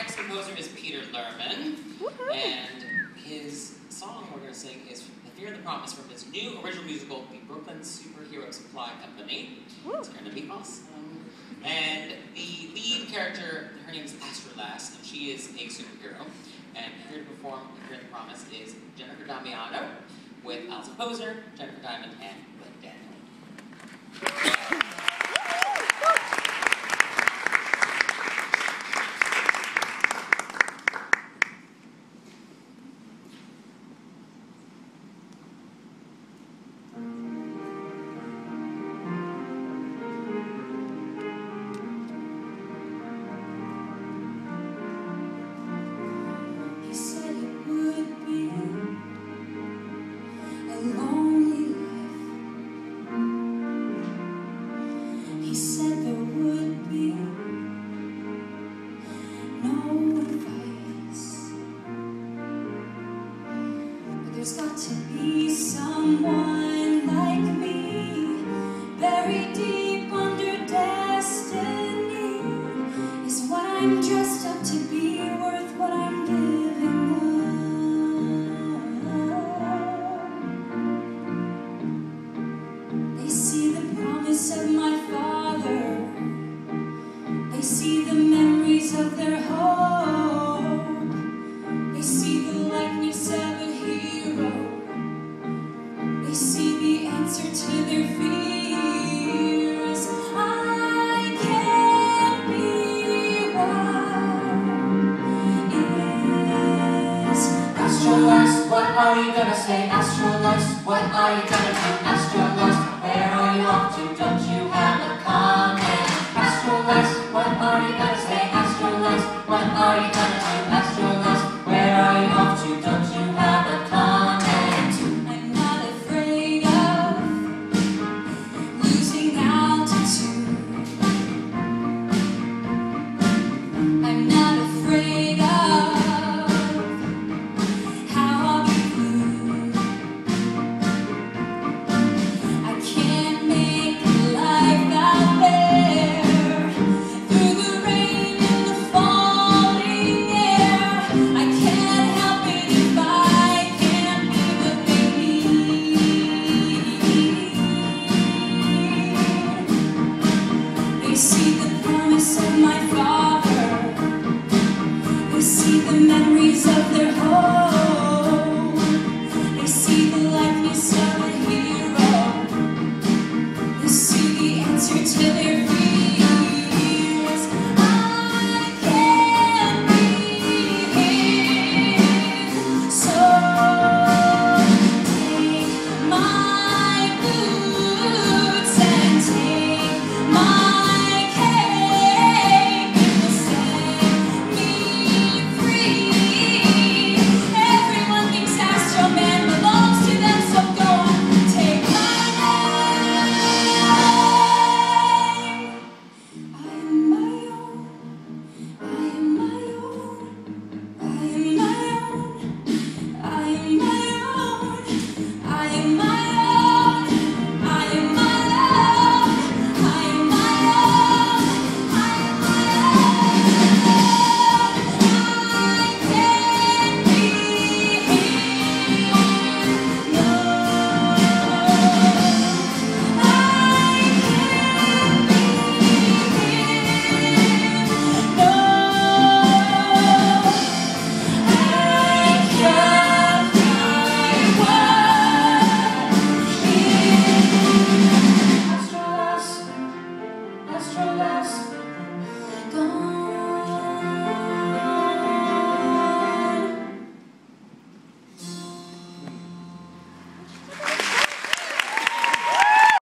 next composer is Peter Lerman, and his song we're going to sing is The Fear of the Promise from his new original musical, The Brooklyn Superhero Supply Company. It's going to be awesome. And the lead character, her name is Astrolass, and she is a superhero. And here to perform The Fear of the Promise is Jennifer Damiano with Alza Poser, Jennifer Diamond, and Glenn Daniel. There's got to be someone like me buried deep under destiny. Is what I'm dressed up to be worth what I'm giving up? They see the promise of my father. They see the memories of their hope. Astrolass, what are you gonna say? Astrolass, what are you gonna do? Of their home.